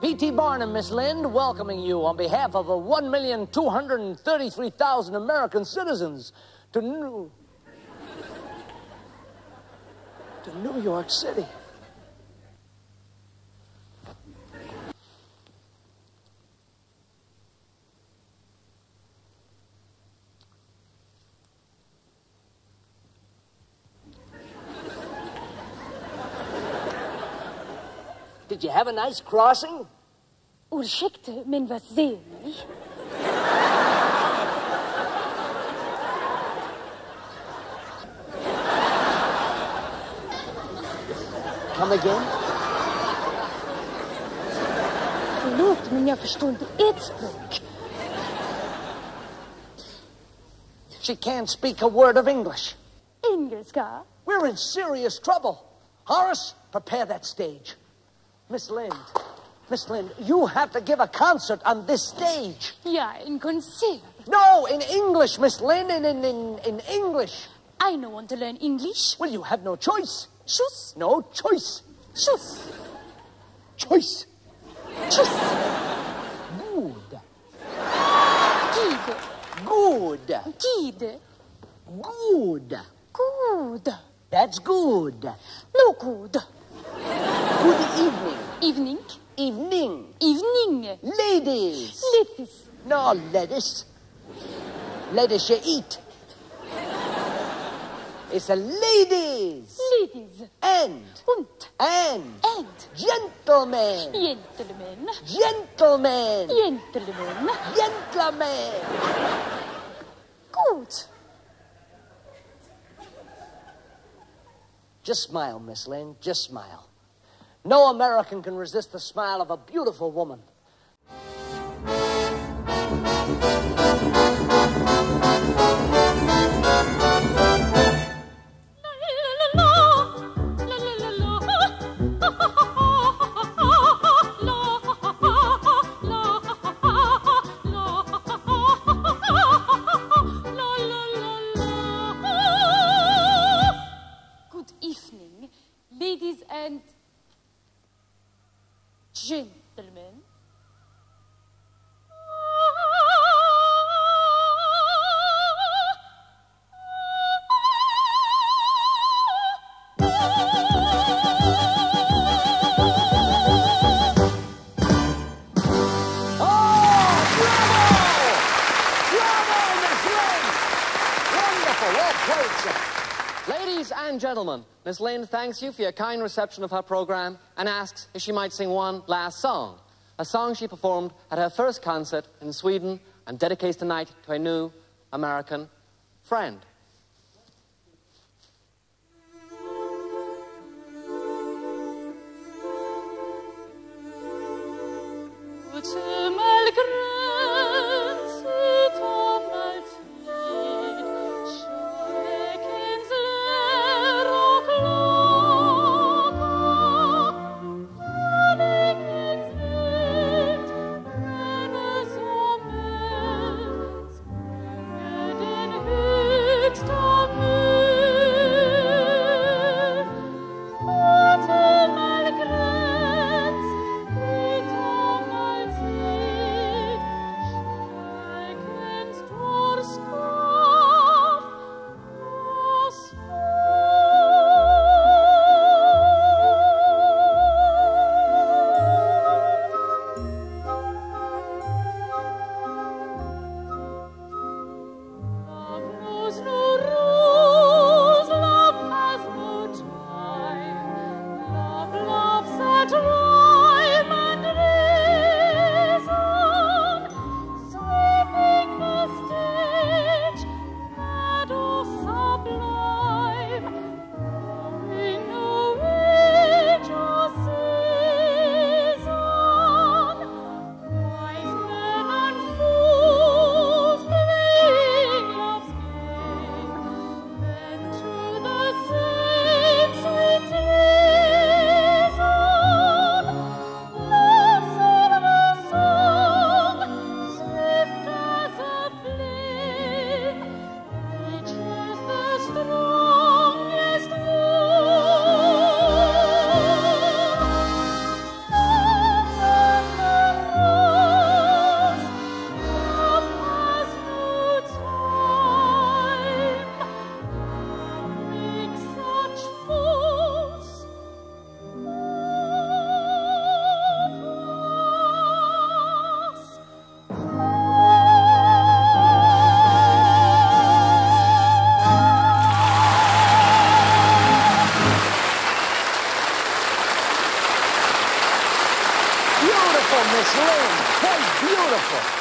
P.T. Barnum, Miss Lind, welcoming you on behalf of the 1,233,000 American citizens to New... to New York City. Did you have a nice crossing? Vad säger ni? Come again? Jag förstår inte ert. She can't speak a word of English. Engelska? We're in serious trouble. Horace, prepare that stage. Miss Lind, Miss Lind, you have to give a concert on this stage. Yeah, in konsert. No, in English, Miss Lind, in, in, in, in English. I know want to learn English. Well, you have no choice. Tjus, No choice. tjus, Choice. tjus. Good. Tid, Good. tid. Good. God. That's good. No god. Good evening. Evening. Evening. Evening. Ladies. Ladies. No lettuce. Lettuce you eat. It's a ladies. Ladies. And. Und. And. And. Gentlemen. Gentlemen. Gentlemen. Gentlemen. Gentlemen. God. Just smile, Miss Lind. Just smile. No American can resist the smile of a beautiful woman. Good evening, ladies and gentlemen. Ladies and gentlemen, Miss Lind thanks you for your kind reception of her program and asks if she might sing one last song. A song she performed at her first concert in Sweden and dedicates tonight to a new American friend. Lind, quite beautiful.